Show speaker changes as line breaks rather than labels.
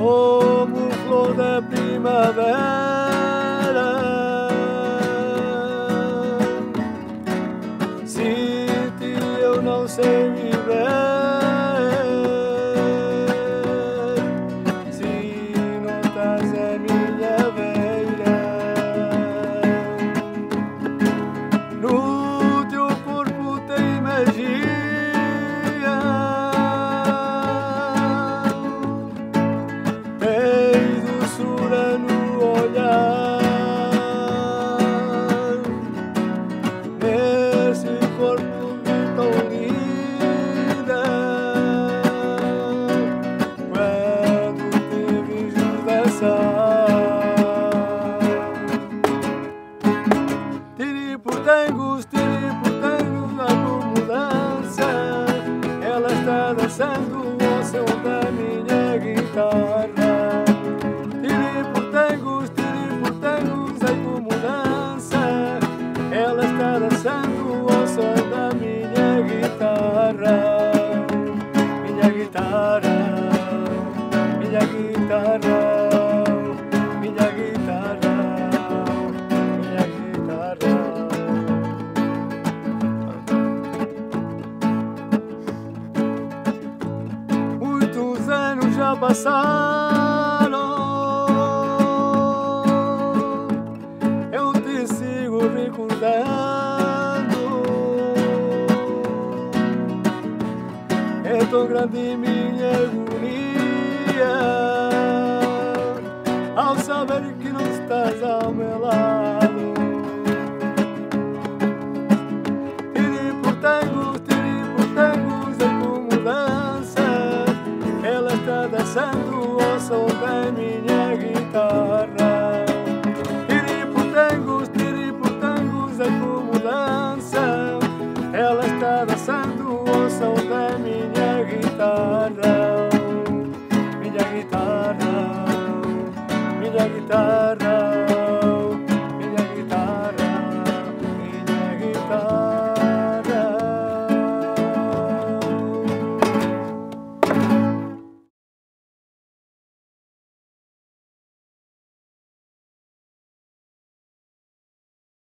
como flor da primavera. Se eu não sei nesse corpo que tão linda. Quando te vi dançar, tire por tangos, tire por tangos, a mudança. Ela está dançando. minha guitarra, minha guitarra, minha guitarra. Muitos anos já passaram. quanto grande minha agonia ao saber que não estás ao meu lado. Tire por tangos, tire por tangos mudança, ela está dançando ao som da minha guitarra. Tire por tangos, tire por tangos mudança, ela está dançando ao som da minha